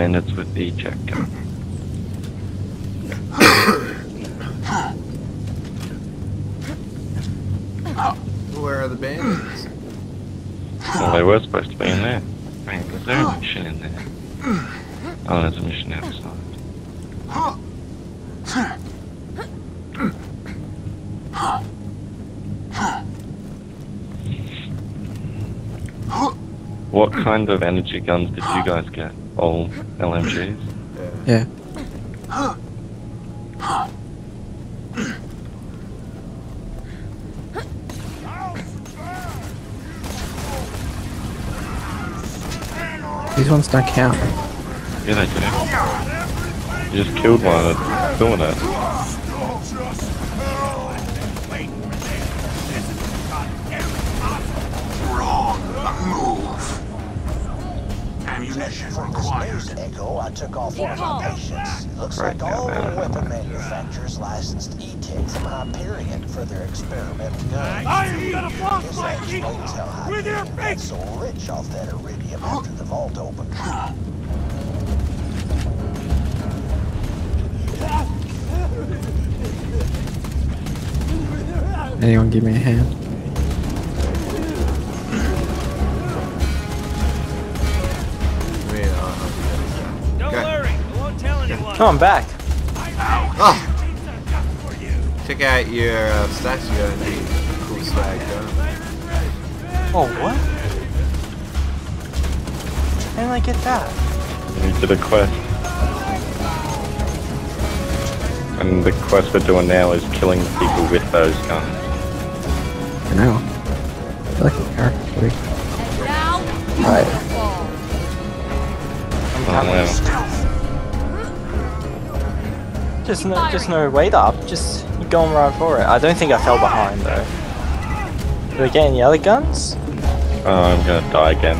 Bandits with the eject gun. Where are the bandits? Well, they were supposed to be in there. Right, was there a mission in there? Oh, there's a mission outside. What kind of energy guns did you guys get? All LMGs? Yeah. These ones don't count. Yeah, they do. You just killed one at doing it. Took off one of my patients. Looks Right like all the weapon manufacturers licensed E-Tech from Hyperion for their experimental guns. I am gonna block Guess my explains people how with your face. so rich off that iridium after the vault opened. Anyone give me a hand? Tell. Oh, I'm back. Oh! Check out your uh, stats. You got any cool swag going. Oh, what? How did I get that? You did a quest. And the quest we're doing now is killing people with those guns. For now. I feel like the character's weak. Right. I'm Oh, coming. Just no, just no wait up. Just going right for it. I don't think I fell behind though. Do we get any other guns? Oh, I'm gonna die again.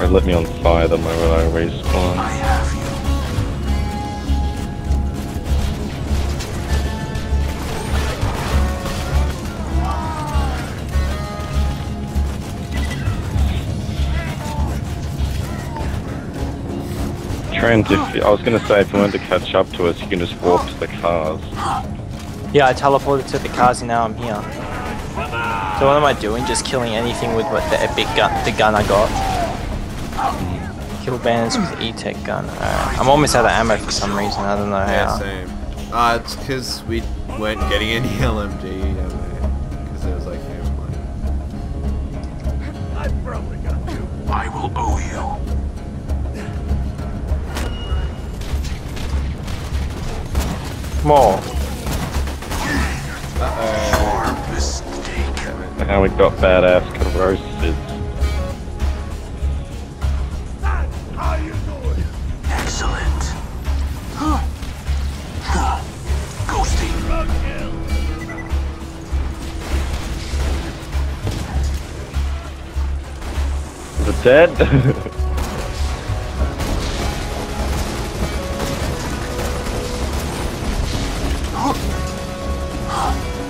Or let me on fire the moment I respawn. Trent, if I was gonna say if you wanted to catch up to us, you can just walk to the cars. Yeah, I teleported to the cars and now I'm here. So what am I doing? Just killing anything with what the epic gun, the gun I got. Kill bandits with E-Tech gun. Alright. I'm almost out of ammo for some reason. I don't know Yeah, how. same. Uh, it's because we weren't getting any LMG because it was like, never mind. I probably got you. I will owe you. More. Your mistake. Now we got badass corrosives. How you doing? Excellent. Ghosty. Drug kill. Is it dead?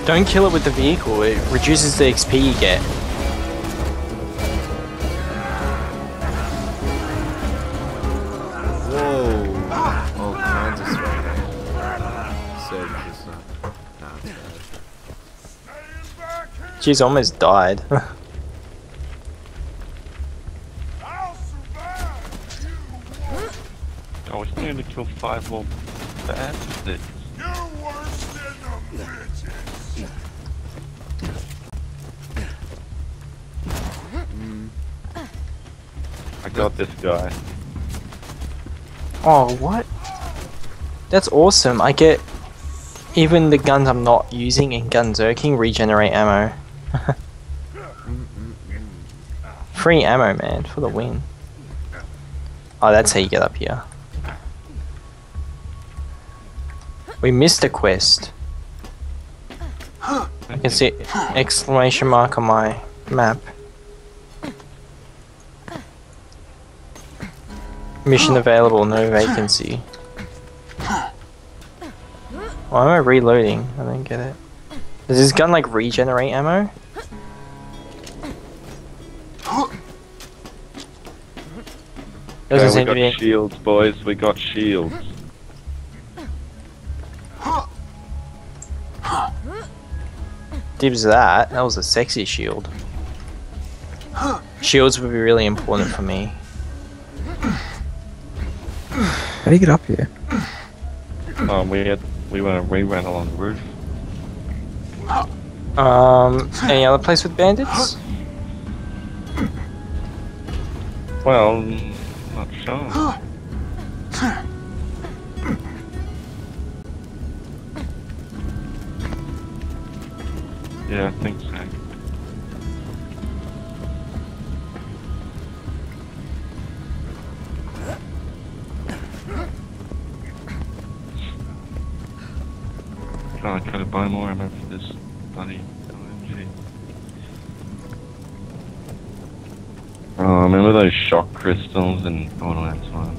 Don't kill it with the vehicle. It reduces the XP you get. Whoa! All kinds of swag. So just not. Nah, it's. She's almost died. I'll survive. You I was going to kill five more oh, what? That's awesome. I get even the guns I'm not using in Gunzerking regenerate ammo. Free ammo, man, for the win. Oh, that's how you get up here. We missed a quest. I can see exclamation mark on my map. Mission available, no vacancy. Why am I reloading? I don't get it. Does this gun like regenerate ammo? Doesn't we seem to got be. shields, boys. We got shields. Dibs that. That was a sexy shield. Shields would be really important for me. How do you get up here? Um, we had we went we ran along the roof. Um, any other place with bandits? Well, not sure. Yeah, I think so. Oh, I gotta buy more ammo for this bloody LMG. Oh, I remember those shock crystals and oh no, that's one.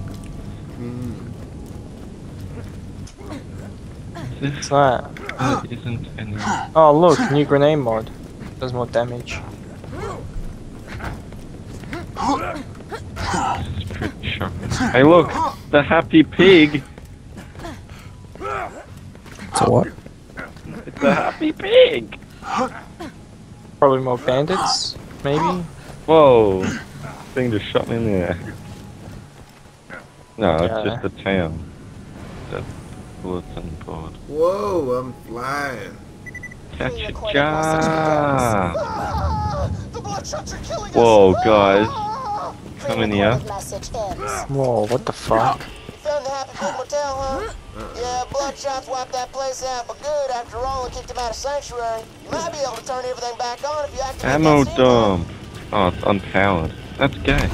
This What's that? uh, isn't any. Oh look, new grenade mod. Does more damage. This is pretty shocking. Hey, look, the happy pig. So what? It's a happy pig. Probably more bandits, maybe? Whoa, thing just shot me in the air. No, it's just the town. The bulletin board. Whoa, I'm flying. Catch a jar. Ah, the bloodshots are killing us. Whoa, guys. Ah. Come in here. Message. Whoa, what the fuck? Found the Happy Pig Motel, huh? Yeah, Bloodshots wiped that place out for good after Roland kicked him out of Sanctuary. You might be able to turn everything back on if you activate Ammo that steam pump. dump. Oh, it's unpowered. That's gay.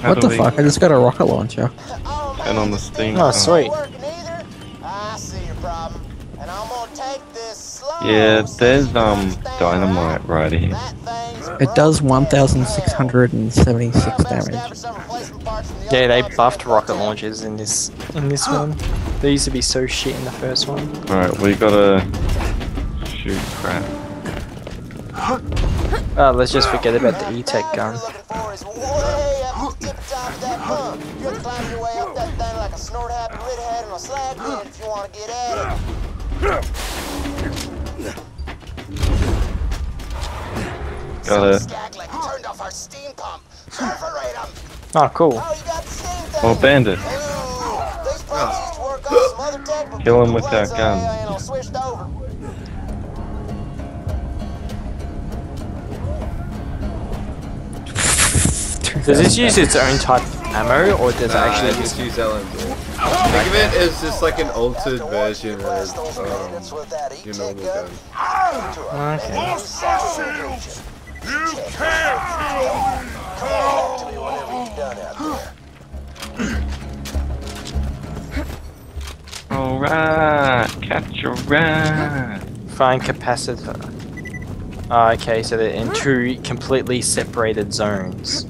How What the we fuck? I just got a rocket launcher. Oh, man, Turn on the this steam thing Oh, ain't sweet. working either. I see your problem. And I'm gonna take this slow. Yeah, there's um dynamite right? right here. It does broken as hell. 1,676 damage. Establish some replacement parts from the Yeah, they buffed rocket then launchers in this in this one. They used to be so shit in the first one. Alright, we gotta shoot crap. Oh, let's just forget about the E-Tech gun. you're looking for is way up the tip top of that pump. You have to climb your way up that thing like a snort happy lit head on a slag man if you want to get at it. Like turned off our steam pump. Perforate 'em. Oh, cool. Oh, you got the steam thing. Oh, bandit. Ooh, these pumps used to work on some other tech, but Kill 'em people with that gun. they, you know, switched over. Does this use its own type of ammo, or does it Nah, I actually just use? use LMG. Think of it as just like an altered version of those um, bandits with that your normal gun, gun. to a Okay. new sound region. You can't done out there. Alright, catch a rat. Find capacitor. Oh, okay, so they're in two completely separated zones.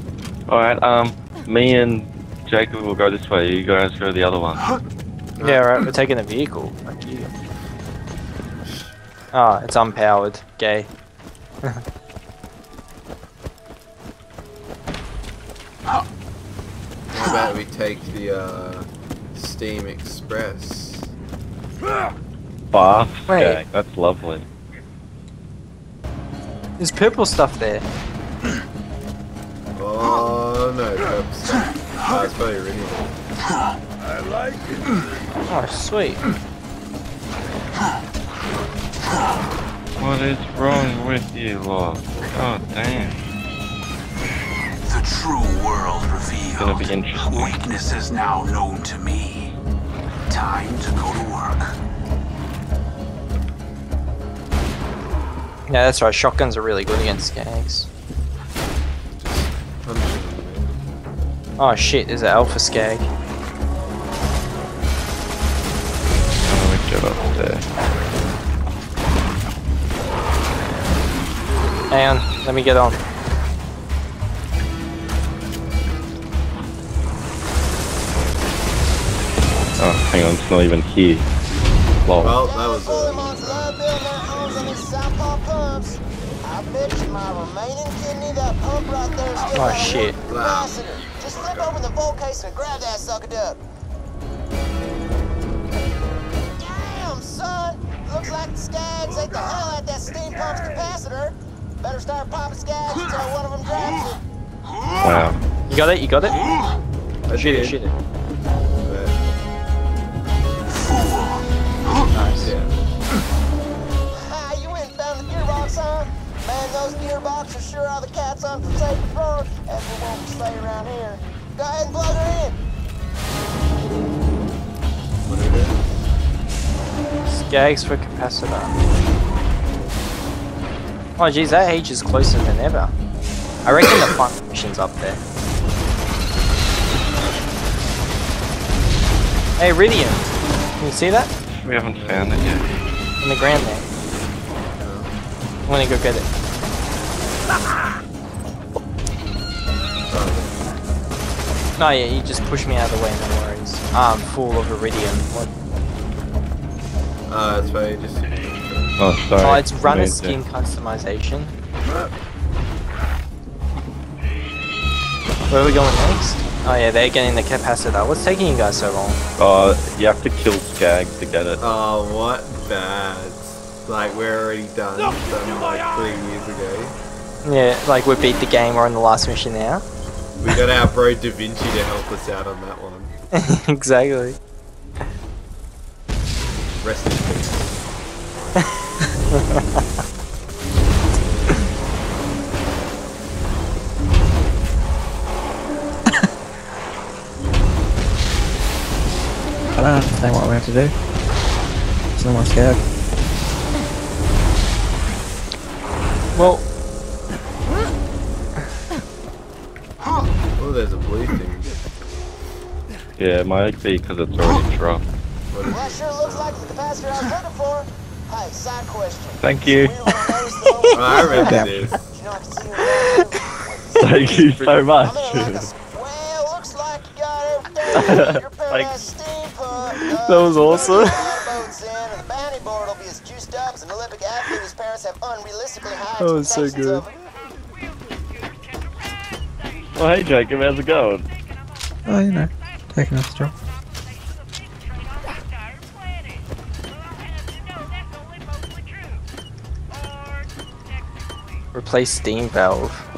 Alright, um, me and Jacob will go this way, you guys go the other one. Yeah, right. We're taking a vehicle. Like you. Oh, it's unpowered. Gay. take the uh, Steam Express? Bath? Wait. Okay, that's lovely. There's purple stuff there. Oh no, purpose. Oh, it's probably really I like it. Oh, sweet. What is wrong with you lot? God damn. The true world It's be revealed. interesting. Weaknesses now known to me. Time to go to work. Yeah, that's right. Shotguns are really good against skags. Oh shit, there's an alpha skag. How do we get up there? Hang on, let me get on. Hang on, it's not even here. Lol. Well, that was Fully a. monster, I'm building our homes on the these southpaw pumps. I bet you my remaining kidney, that pump right there is still Oh, got a shit. working capacitor. Just flip over the volt case and grab that sucker duck. Damn, son! Looks like the skags ate the hell out that steam pump's capacitor. Better start popping skags until one of them drops it. Wow. You got it? You got it? I Shoot it, did, it. Sure are the cat's unforsaken frog, as we won't say around here. Go ahead and plug her in. What did it? Skags for capacitor. Oh geez, that age is closer than ever. I reckon the function's up there. Hey, Iridium. Can you see that? We haven't found it yet. In the ground there. I'm gonna go get it. No, yeah, you just push me out of the way, no worries. I'm full of Iridium. What? Uh, that's why I just. Oh, sorry. Oh, it's run a Made it. skin customization. Where are we going next? Oh yeah, they're getting the capacitor. What's taking you guys so long? Uh, you have to kill Skag to get it. Oh, what bad. Like, we're already done. Done like three years ago. Yeah, like we beat the game, we're on the last mission now. We got our bro Da Vinci to help us out on that one. exactly. Rest in peace. I don't understand what we have to do. It's no more scared. Well, There's a blue thing. Yeah, it might be because it's already dropped. What Well, that is sure looks like the capacitor I was looking for. Hey, side question. Thank you. I noticed the little- Oh, I remember Yeah. this. You know, I can see her right there. Thank you so much. I'm in like a s- well, looks like you got everything. Your Thanks. steam pump. That was awesome. boats in, so the Well, hey Jacob, how's it going? Oh, you know, taking a stroll. replace steam valve.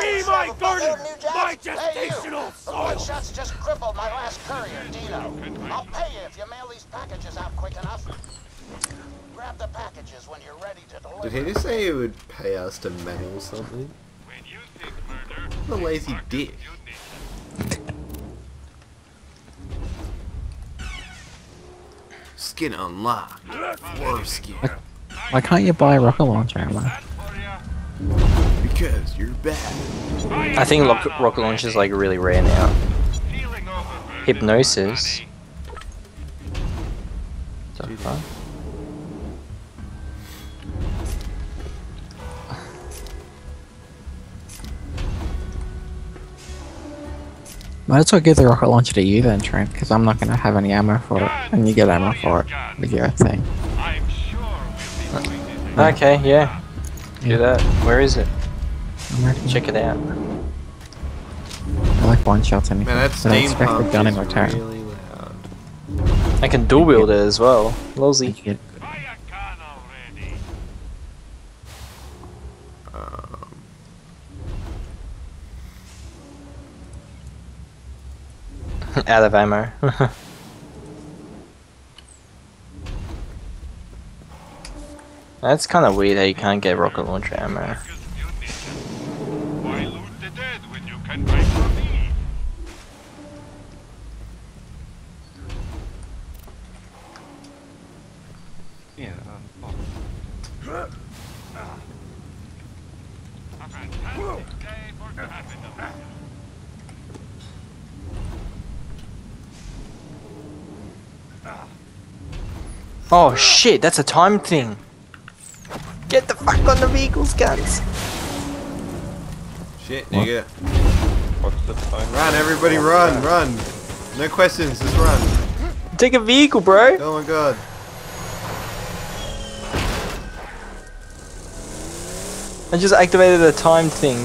Be and my shove a buttload of garden, my gestational The soil. white shots just crippled my last courier, Dino. I'll pay you if you mail these packages out quick enough. Grab the packages when you're ready to deliver. Did he just say he would pay us to mail something? What a lazy dick. Skin unlocked. War skin. Why can't you buy a rocket launcher ammo? Because you're bad. I think rock- rocket launch is like really rare now. Hypnosis. The fuck? Might as well give the rocket launcher to you then, Trent, because I'm not going to have any ammo for it, and you get ammo for it with your thing. I'm sure we'll be acquainted. Okay, yeah. Do Yeah. that. Where is it? I'm ready. Check it out. I like one shots anything. Man, that but I steam expect pump the gun in return. really loud. I can dual wield it as well. Lolsy. You get- Fire can already. Um, Out of ammo. That's kind of weird that you can't get rocket launcher ammo. Why loot the dead when you can buy from me? Yeah. Um, A fantastic day for capitalism. Oh shit, that's a time thing. Get the fuck on the vehicles, guns. Shit, What? nigga. What's the phone? Run, everybody run, run. No questions, just run. Take a vehicle, bro. Oh my god. I just activated a timed thing.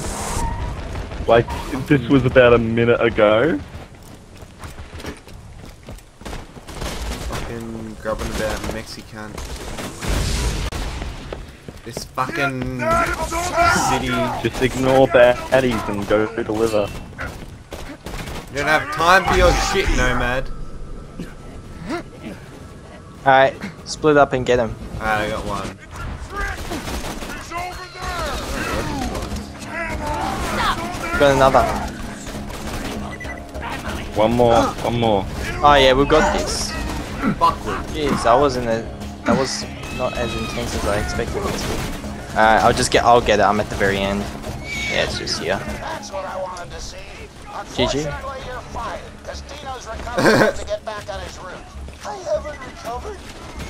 Like, this was about a minute ago. Fucking grubbing about Mexican. This fucking city. Just ignore baddies and go deliver. You don't have time for your shit, Nomad. Alright, split up and get him. Alright, I got one. Got another. One more, one more. Oh yeah, we've got this. Fuckward. Jeez, that wasn't a, that was not as intense as I expected it to. be. Alright, I'll just get, I'll get it. I'm at the very end. Yeah, it's just here. That's what I wanted to see. GG. Unfortunately, you're fired, because Dino's recovered to get back on his route. I haven't recovered.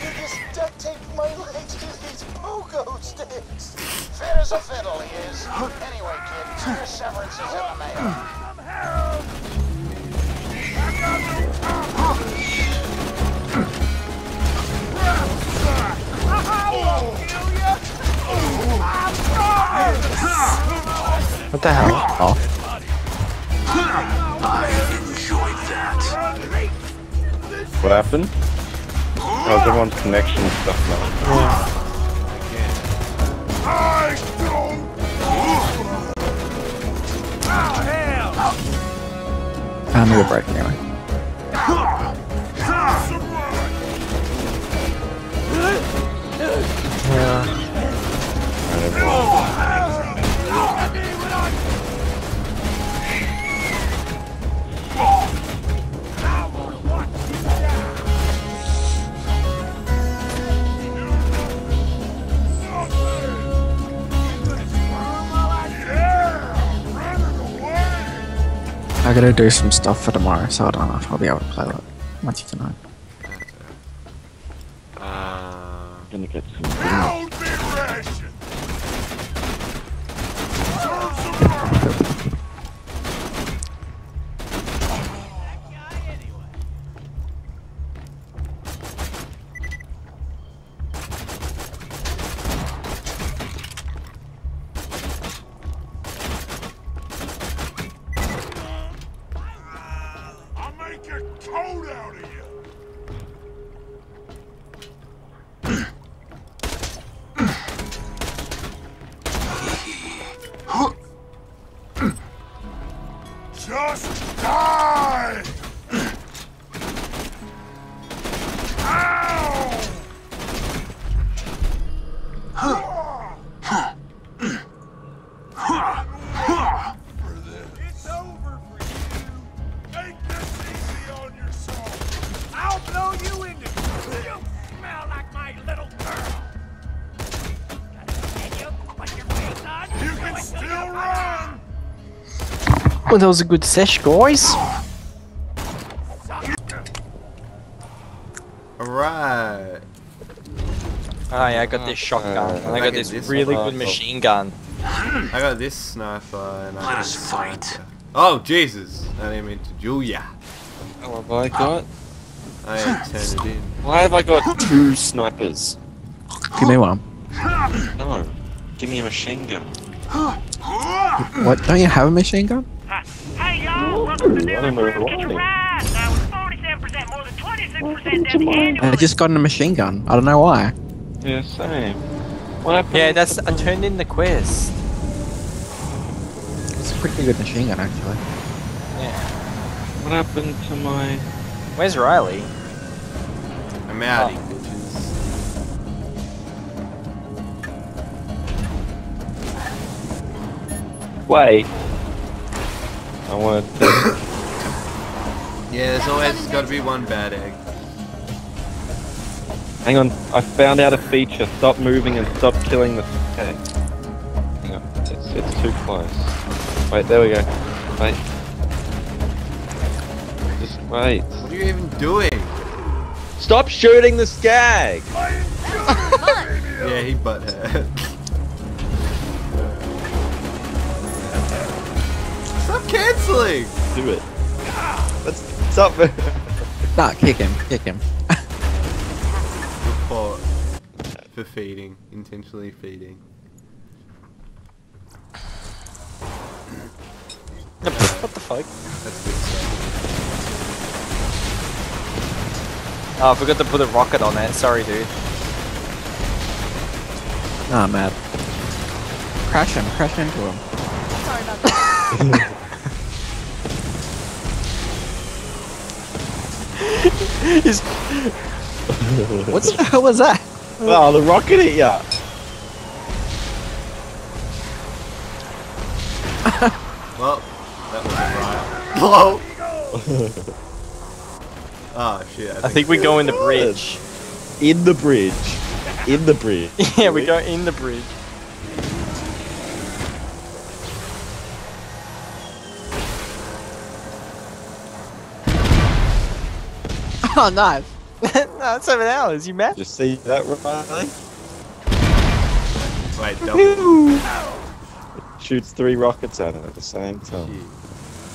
You just duct taped my legs to these pogo sticks. Fit as a fiddle, he is. Anyway, kid, your severance is in the mail. What the hell? Oh, I enjoyed that. What happened? How's everyone's connection stuff now? I need a break anyway. I gotta do some stuff for tomorrow, so I don't know if I'll be able to play that much tonight. Uh, Gonna get some. Make a toad Well, that was a good sesh, guys. alright. Oh yeah, I got this shotgun, uh, and I got this This really good machine gun. I got this sniper and I Let got us this fight. sniper. Oh, Jesus. I didn't mean to Julia. Oh, what have I got? I had to turn it in. Why have I got two snipers? Give me one. No. Give me a machine gun. What? Don't you have a machine gun? Hey y'all, welcome to I don't know Newest Room. why. Get your ride. That was 47%, uh, more than 26% down the annual. I just got in a machine gun. I don't know why. Yeah, same. What happened? Yeah, that's I turned in the quest. It's a pretty good machine gun, actually. Yeah. What happened to my? Where's Riley? I'm out, Oh. bitches. Wait. I wanted to. Yeah, there's always got to be one bad egg. Hang on. I found out a feature. Stop moving and stop killing the. Okay. Hang on. It's it's too close. Wait. There we go. Wait. Just wait. What are you even doing? Stop shooting the skag. Yeah, he butt hurt. Canceling. Do it. Let's stop. Nah, kick him, kick him. Report for feeding, intentionally feeding. what the fuck? That's good stuff. Oh, I forgot to put a rocket on it. Sorry, dude. Nah, mad. Crash him, crash into him. Sorry about that. He's What the hell was that? oh, the rocket hit ya. Well, that was a riot. Hello. oh ah, shit! I think, I think we go in the bridge. In the bridge. In the bridge. yeah, we go in the bridge. Oh, nice. no, it's seven hours. You mad? Just see that, Riley? Wait, double. Shoots three rockets at it at the same time.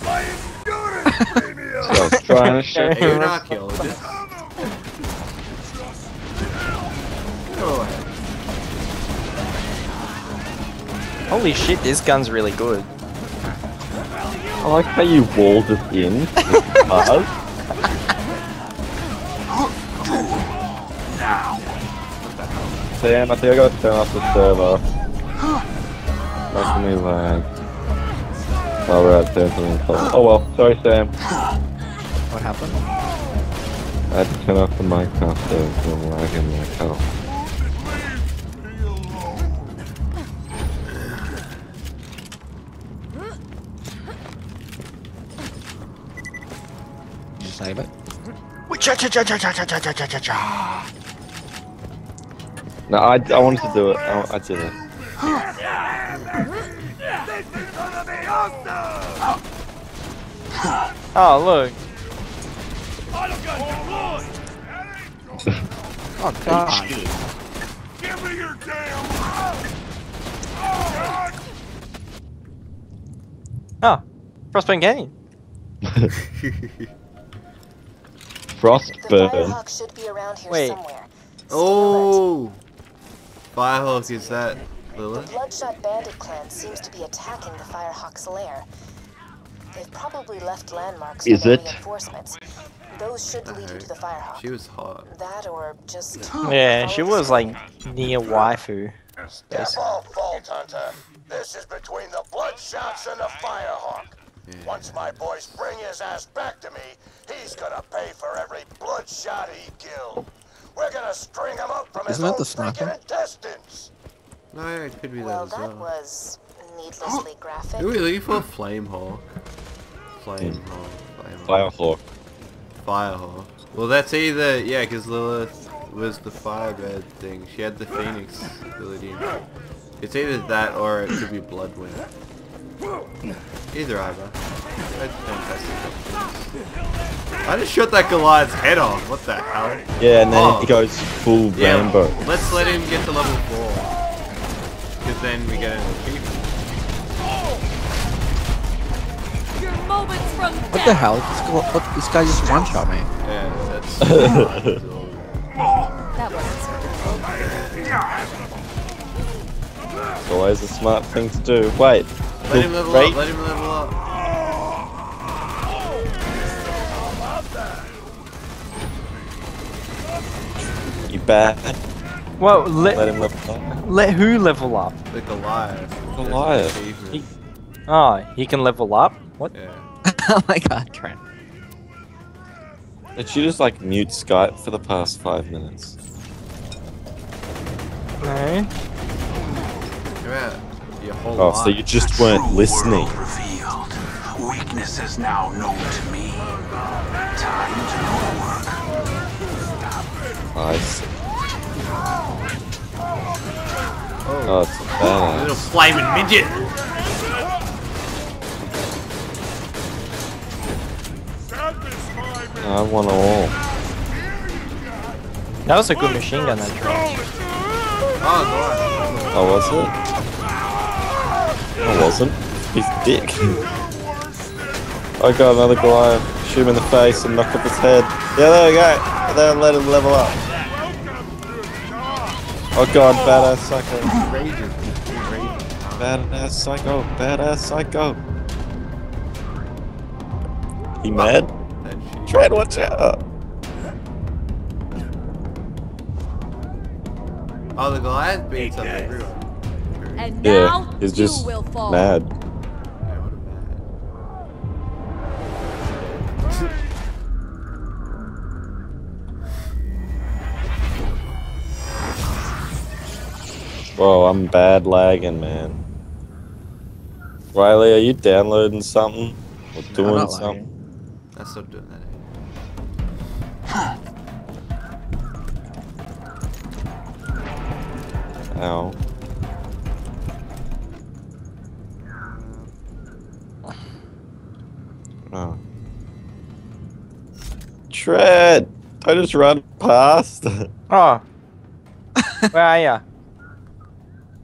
I ain't doing it! Leave me alone! So I was trying to shoot. Hey, you're an archaeologist. Go ahead. Holy shit, this gun's really good. I like how you walled it in. with bars. Sam, I think I gotta turn off the server. Making me lag. While we're at 13 o'clock. Oh well, sorry Sam. What happened? I had to turn off the mic after the lag in my car. Did you save it? No, I, I wanted to do it. I, I did it. Oh, look. Oh, God. Give me your damn... Oh, Frostbite Canyon. The Frostburn. Firehawk should be around here Wait. somewhere. Stay alert. Oh, Firehawk is that The Bloodshot Bandit clan seems to be attacking the Firehawk's lair. They've probably left landmarks Is for it? reinforcements. Those should lead you to the Firehawk. She was hot. That or just Yeah, she was like near waifu. Step off, Vault Hunter. This is between the Bloodshots and the Firehawk. Once my boys bring his ass back to me, he's gonna pay for every Bloodshot he killed. We're gonna string him up from his Isn't that own the freaking intestines. No, it could be well, that as that well. was needlessly oh, graphic. Who are we looking for? Flamehawk. Flamehawk. Hmm. Flamehawk. Firehawk. Firehawk. Well, that's either yeah, because Lilith was the firebird thing. She had the phoenix ability. It's either that or it could be Bloodwing. Either either. That's fantastic. I just shot that Goliath's head off. What the hell? Yeah, and then Oh. he goes full Yeah. Rambo. Let's let him get to level four. Because then we get an achievement. Your moments from What the hell? This guy, what, this guy just one shot me. Yeah, that's. That wasn't so It's always a smart thing to do. Wait. Let him level Right? up. Let him level up. You bad. Well, Let let him level up. let who level up? The Goliath. Goliath. That's an achievement. He- Oh, he can level up. What? Yeah. oh my god, Trent. Did you just like mute Skype for the past five minutes? No. Come your whole Oh, life. so you just True weren't listening. revealed. Weakness is now known to me. Time to go to work. Nice. Oh, Oh, it's a little flaming midget. I want all. That was a good machine gun, that trench. Oh, Oh, was it? I wasn't. He's dick. I got another Goliath. Shoot him in the face and knock off his head. Yeah, there we go. There, let him level up. Oh god, badass psycho. Raging. Raging. Badass psycho. Badass psycho. He mad? That shit. Tread, watch out. Oh, the Goliath beats up everyone. And Yeah, now he's you just will fall. mad. Yeah, what a bad. Whoa, I'm bad lagging, man. Riley, are you downloading something? Or doing not something? I stopped doing that. Ow. Tread! I just run past. Oh. Where are ya?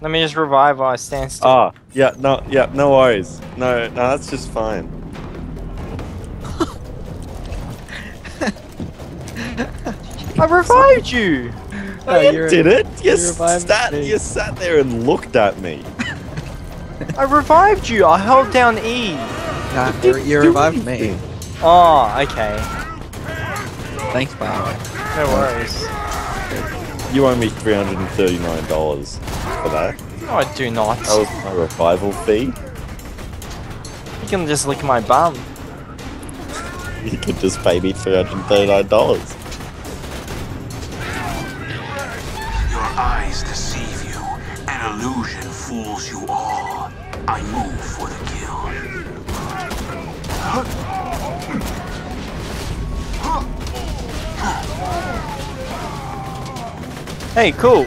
Let me just revive while I stand still. Ah, yeah, no, yeah, no worries. No, no, that's just fine. I revived you! Oh, you did it. You, you sat, me. you sat there and looked at me. I revived you! I held down E! Nah, you, you revived me. Oh, okay. Thanks, Bob. No worries. You owe me $339 for that. No, I do not. That was my revival fee. You can just lick my bum. You can just pay me $339. Hey, cool.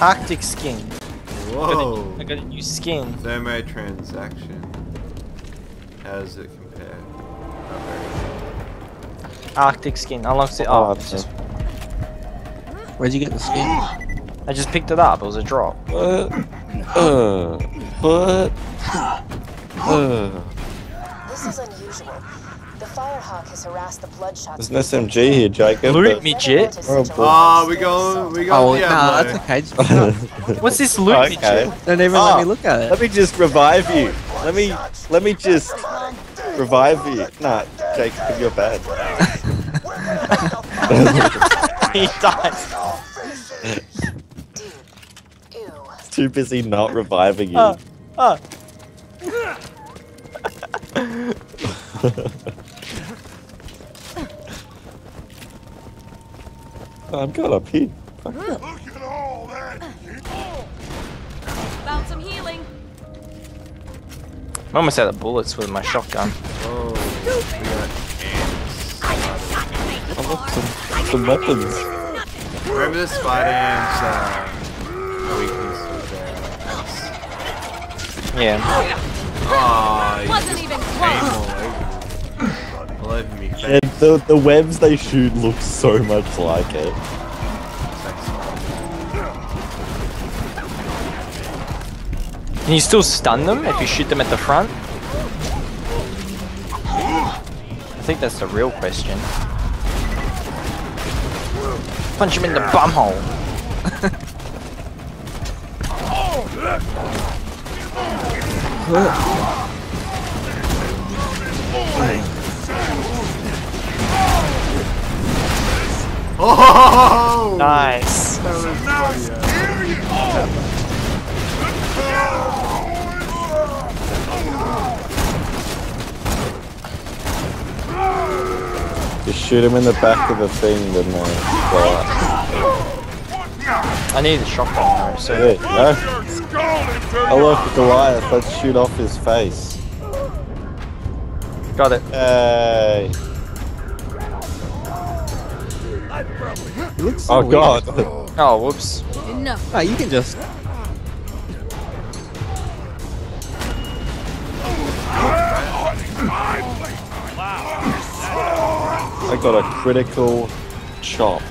Arctic skin. Whoa. I got a new skin. Thermo transaction. How does it compare? Not very Arctic skin. Unlocks it. Oh, it's just, Where'd you get the skin? I just picked it up. It was a drop. What? Uh, what? Uh, This is unusual. The Firehawk has harassed the Bloodshot. there's an SMG here, Jacob. Loot but- me, Jit. Oh, we go, we go. Oh, yeah, nah, boy. that's okay. Just pick it up. What's this loot me, Okay. Jit? Don't even Oh, let me look at it. Let me just revive you. Let me, let me just revive you. Nah, Jacob, you're bad. he died. Too busy not reviving you. Uh, uh. I'm good up here. Look at all that. Found some healing. I'm almost out of bullets with my shotgun. Oh, we got ants. I want some, some weapons. Remember the spider ants uh, weakness was there? Yeah. Oh, Wasn't even close. all over me. Yeah, the, the webs they shoot look so much like it. Can you still stun them if you shoot them at the front? I think that's the real question. Punch him in the bumhole. Oh! Nice. Just shoot him in the back of the thing, then they blow up. I need a shotgun though, so There you go. I love the Goliath. Let's shoot off his face. got it. Yay. He looks so Oh weird. god. Oh, whoops. Enough. Ah, you can just. I got a critical chop.